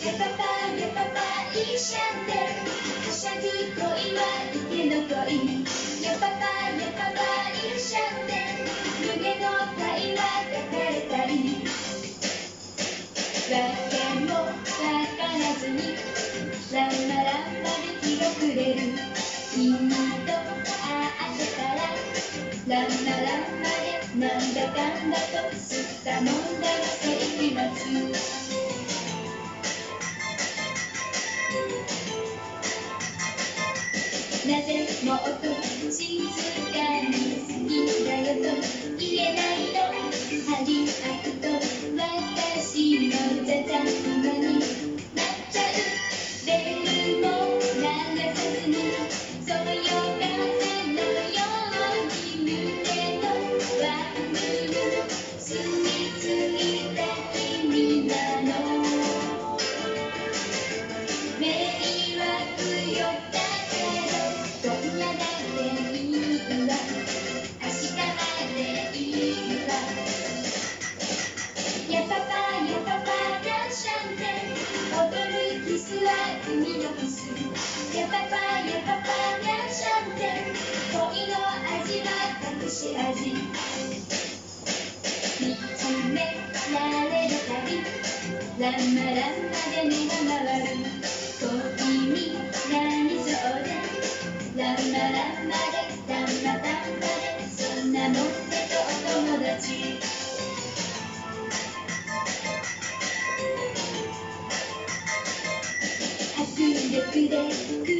パパやパパいいシャンテはしゃぐ恋は池の恋やパパやパパいいシャンテ胸の会話書かれたりわけもわからずにランマランマで日が暮れる君と会ってたらランマランマでなんだかんだと吸ったもんだが世紀末なでもっと静かにし味見つめられるたびランマランマで目が回る恋になりそうでランマランマでランマランマでそんなもんでとお友達迫力で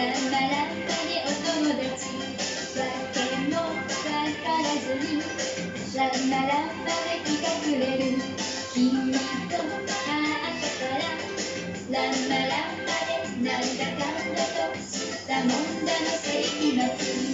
らんまらんたでお友達わけもわからずにらんまらばで日が暮れる君とあったかららんまらんパでなんだかんだとしたもんだの世紀末